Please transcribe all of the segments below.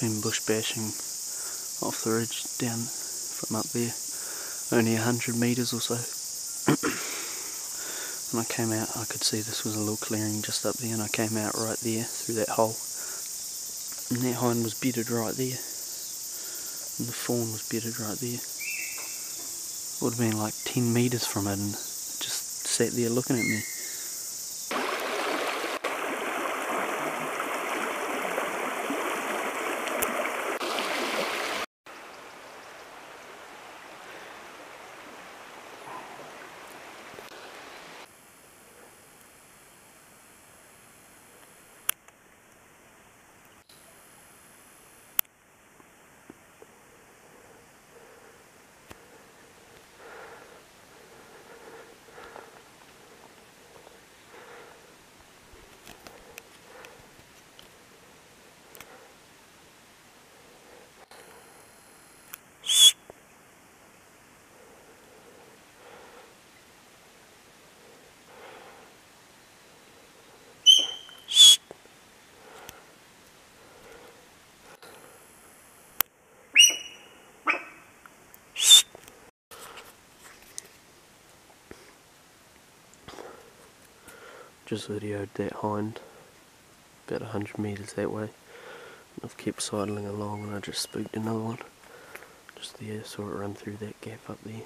been bush bashing off the ridge down from up there, only a hundred metres or so. when I came out I could see this was a little clearing just up there and I came out right there through that hole. And that hind was bedded right there. And the fawn was bedded right there. Would have been like 10 metres from it and just sat there looking at me. Just videoed that hind about 100 metres that way. I've kept sidling along and I just spooked another one. Just there, saw it run through that gap up there.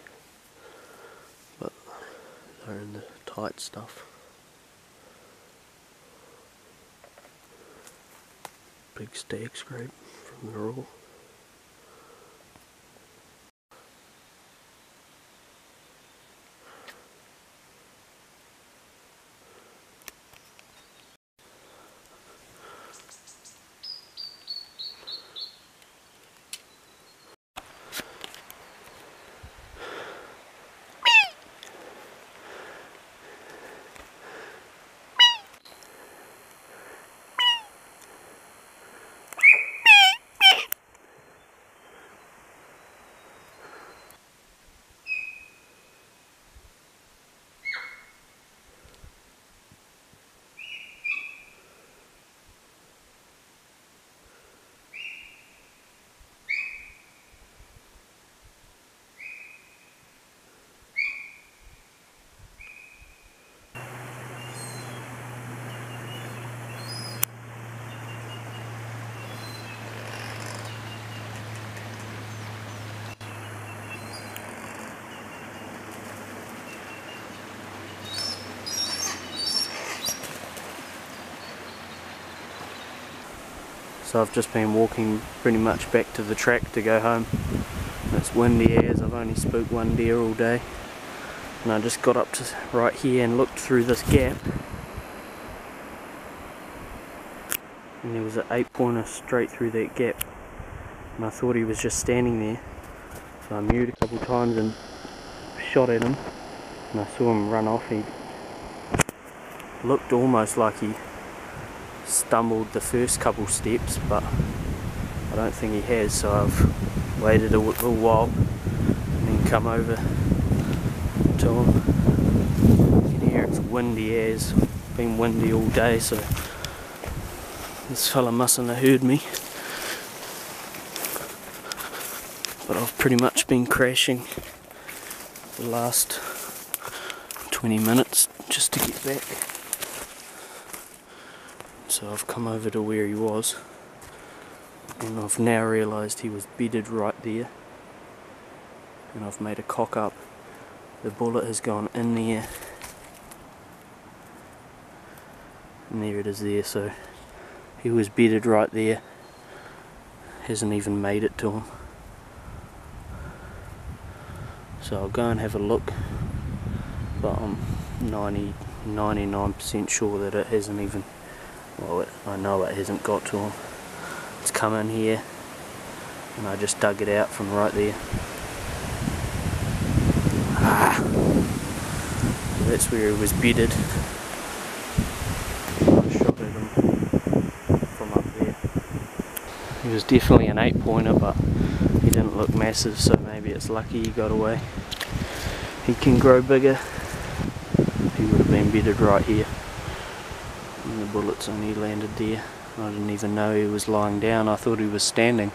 But they're in the tight stuff. Big stag scrape from the raw So I've just been walking pretty much back to the track to go home. It's windy as I've only spooked one deer all day. And I just got up to right here and looked through this gap. And there was an eight pointer straight through that gap. And I thought he was just standing there. So I mewed a couple times and shot at him. And I saw him run off. He looked almost like he stumbled the first couple steps but I don't think he has so I've waited a little while and then come over to him. You can hear it's windy as been windy all day so this fella mustn't have heard me but I've pretty much been crashing the last 20 minutes just to get back so I've come over to where he was and I've now realised he was bedded right there. And I've made a cock up. The bullet has gone in there. And there it is there so he was bedded right there. Hasn't even made it to him. So I'll go and have a look but I'm 90 99% sure that it hasn't even well I know it hasn't got to him it's come in here. And I just dug it out from right there. Ah. That's where it was bedded. From up there. He was definitely an 8 pointer but he didn't look massive so maybe it's lucky he got away. He can grow bigger. He would have been bedded right here and the bullets landed there I didn't even know he was lying down, I thought he was standing.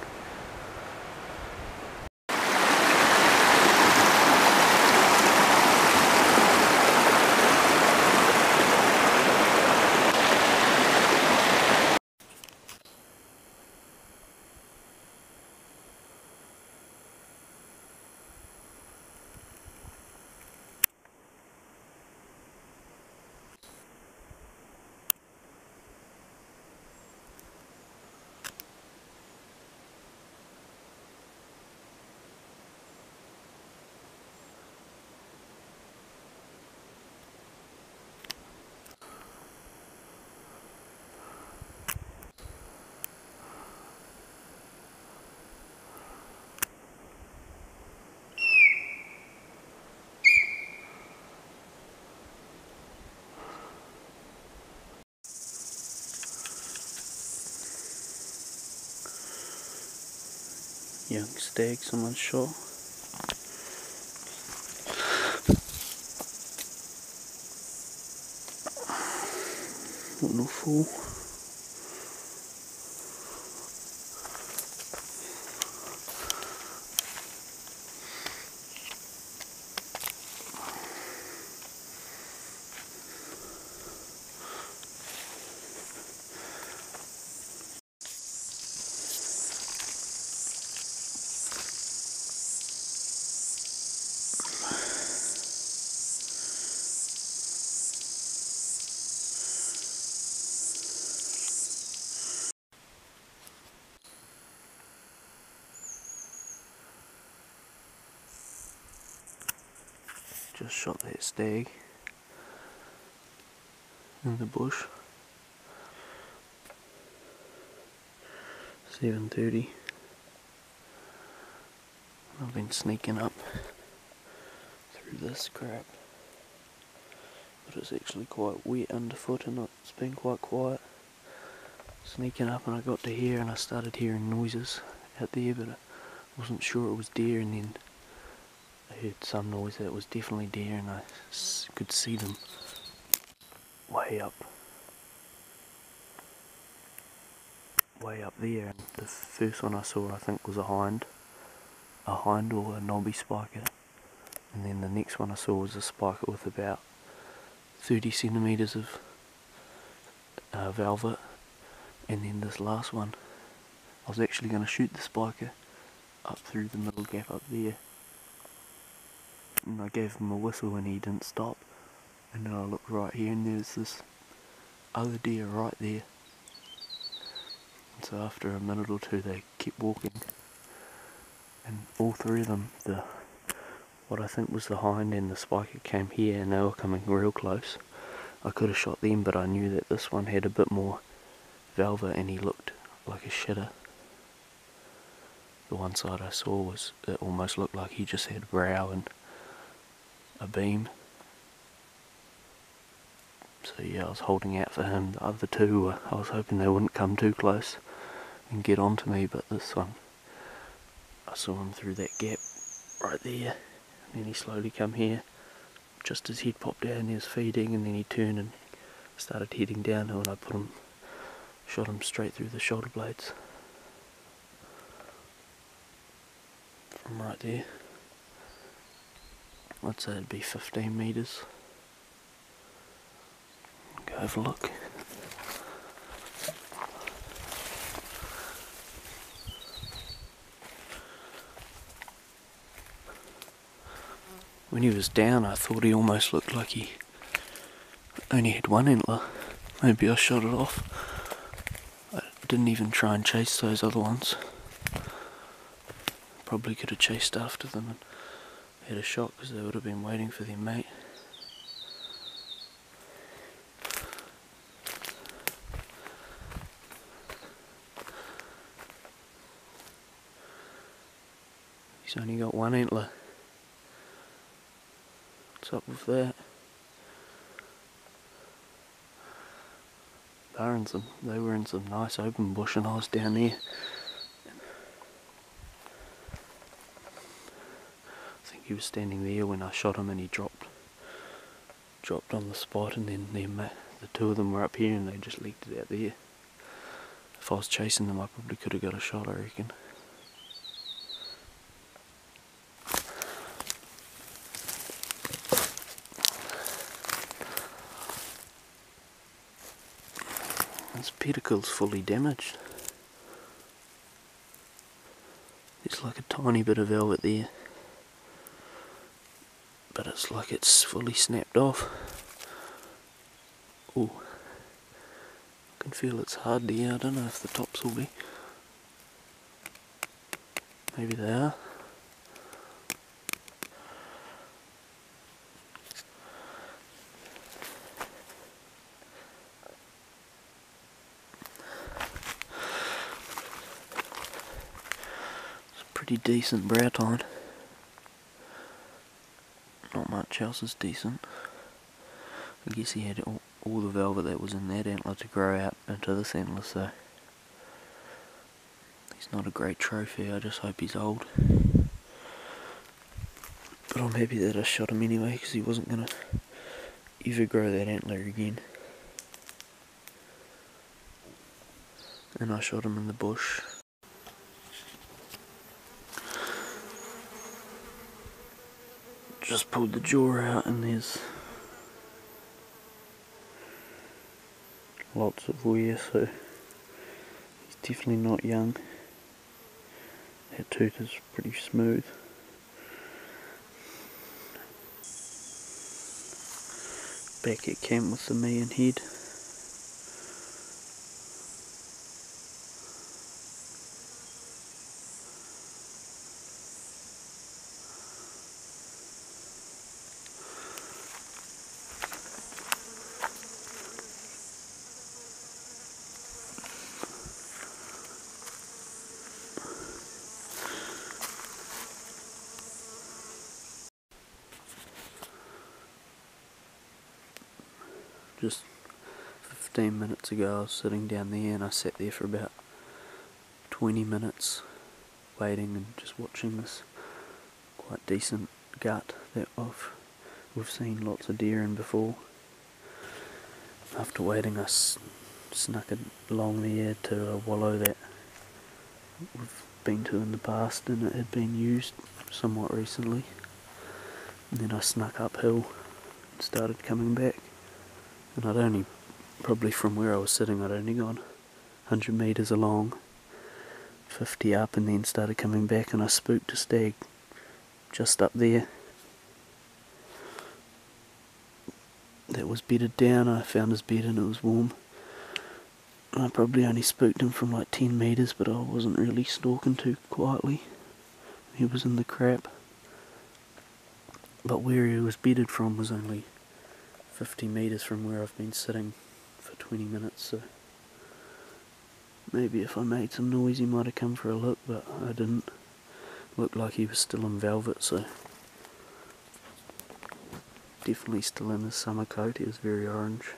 Young stag someone shot. Little fool. Just shot that stag in the bush. 7.30 I've been sneaking up through this crap but it's actually quite wet underfoot and it's been quite quiet sneaking up and I got to here and I started hearing noises out there but I wasn't sure it was deer and then I heard some noise that was definitely deer and I could see them way up. Way up there. And the first one I saw I think was a hind. A hind or a knobby spiker. And then the next one I saw was a spiker with about 30 centimeters of uh, velvet. And then this last one I was actually going to shoot the spiker up through the middle gap up there and I gave him a whistle and he didn't stop. And then I looked right here and there's this other deer right there. And so after a minute or two they kept walking. And all three of them the what I think was the hind and the spiker came here and they were coming real close. I could have shot them but I knew that this one had a bit more velvet and he looked like a shitter. The one side I saw was it almost looked like he just had brow and a beam. So yeah, I was holding out for him. The other two, I was hoping they wouldn't come too close and get onto me, but this one, I saw him through that gap right there. And then he slowly come here, just as he'd popped down, he was feeding, and then he turned and started heading downhill, and I put him, shot him straight through the shoulder blades. From right there. I'd say it'd be 15 metres. Go have a look. When he was down I thought he almost looked like he only had one antler. Maybe I shot it off. I didn't even try and chase those other ones. Probably could have chased after them had a shot because they would have been waiting for their mate. He's only got one antler. What's up with that? They were in some nice open bush and I was down there. He was standing there when I shot him and he dropped dropped on the spot and then the two of them were up here and they just leaked it out there. If I was chasing them I probably could have got a shot I reckon. This pedicle's fully damaged. There's like a tiny bit of velvet there. But it's like it's fully snapped off. Oh, I can feel it's hard there. I don't know if the tops will be. Maybe they are. It's pretty decent brow. Much else is decent. I guess he had all, all the velvet that was in that antler to grow out into this antler, so he's not a great trophy. I just hope he's old. But I'm happy that I shot him anyway, because he wasn't going to ever grow that antler again. And I shot him in the bush. Just pulled the jaw out and there's lots of wear so he's definitely not young. That tooth is pretty smooth. Back at camp with the me and head just 15 minutes ago I was sitting down there and I sat there for about 20 minutes waiting and just watching this quite decent gut that I've, we've seen lots of deer in before. After waiting I snuck it along there to a wallow that we've been to in the past and it had been used somewhat recently. And then I snuck uphill and started coming back and I'd only, probably from where I was sitting, I'd only gone 100 metres along, 50 up, and then started coming back, and I spooked a stag just up there. That was bedded down, I found his bed and it was warm. I probably only spooked him from like 10 metres, but I wasn't really stalking too quietly. He was in the crap. But where he was bedded from was only 50 metres from where I've been sitting for 20 minutes so maybe if I made some noise he might have come for a look but I didn't. Look like he was still in velvet so definitely still in his summer coat. He was very orange